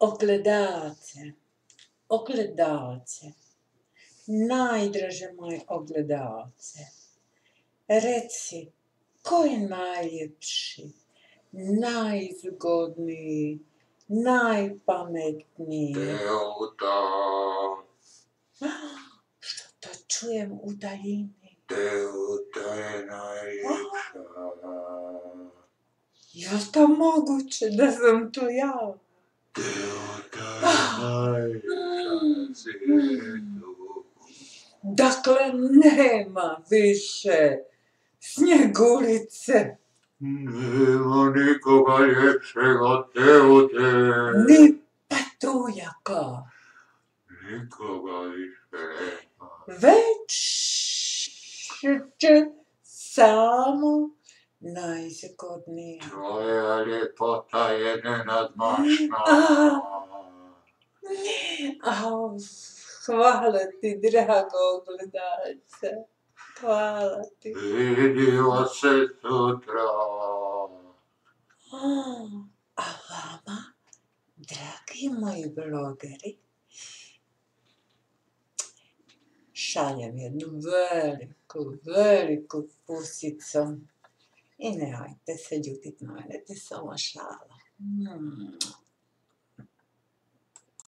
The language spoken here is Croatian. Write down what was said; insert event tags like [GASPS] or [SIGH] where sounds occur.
Ogledalce. Ogledalce. Najdraže moje ogledalce. Reci, ko je najljepši, najzgodniji, najpametniji? Teuta, [GASPS] Što to čujem u daljini? Teuta je najljepša. [GASPS] Je li to moguće da sam to ja? Teuta je najljepša na svijetu. Dakle, nema više snjegurice, Nema nikoga ljepšeg od Teute. ni patujaka, Nikoga više nema. već će samo najzgodnija. Tvoja ljepota je nenadmašna. Au, hvala ti, drago ogledalce. Hvala ti. Vidimo se sutra. A vama, dragi moji blogeri, šaljem jednu veliku, veliku pusicu. I nemojte se ljutit je samo šala. Mm.